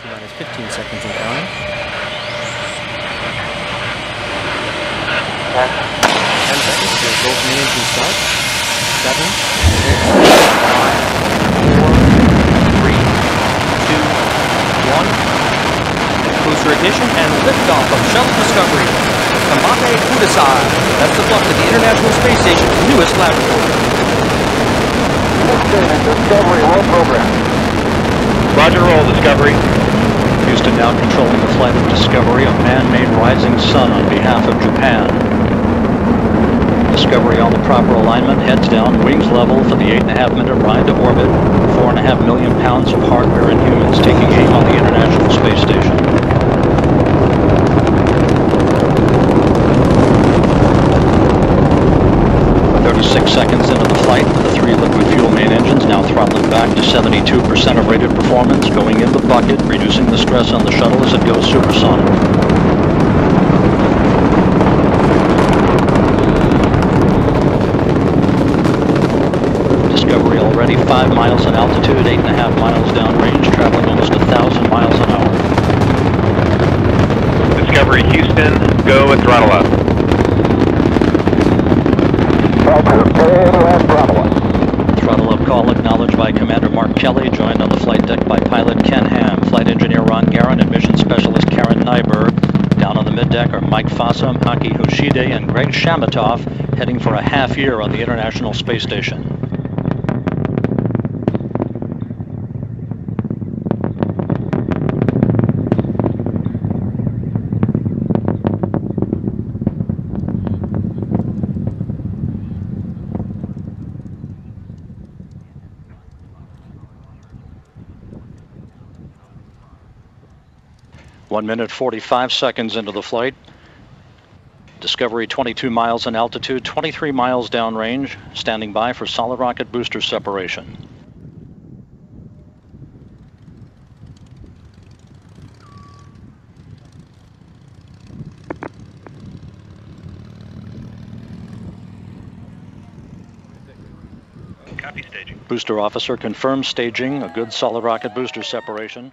Minus 15 seconds and counting. 10 seconds to both main engine start. 7, 6, 5, 4, 3, 2, 1. Booster ignition and liftoff of Shuttle Discovery. Kamate Kudasai. Best of luck to the International Space Station's newest laboratory. Discovery, roll program. Roger, roll, Discovery. Now controlling the flight of Discovery, a man-made rising sun on behalf of Japan. Discovery on the proper alignment, heads down, wings level for the 8.5 minute ride to orbit. 4.5 million pounds of hardware and humans taking aim on the International Space Station. Thirty-six seconds into the flight, three liquid fuel main engines now throttling back to 72% of rated performance, going in the bucket, reducing the stress on the shuttle as it goes supersonic. Discovery already 5 miles in altitude, 8.5 miles downrange, traveling almost 1,000 miles an hour. Discovery Houston, go and throttle up. Roger, go and throttle up. Throttle up call acknowledged by Commander Mark Kelly, joined on the flight deck by pilot Ken Ham, flight engineer Ron Garan, and mission specialist Karen Nyberg. Down on the middeck are Mike Fossum, Aki Hoshide, and Greg Chamitoff, heading for a half year on the International Space Station. One minute 45 seconds into the flight. Discovery 22 miles in altitude, 23 miles downrange, standing by for solid rocket booster separation. Copy staging. Booster officer confirms staging, a good solid rocket booster separation.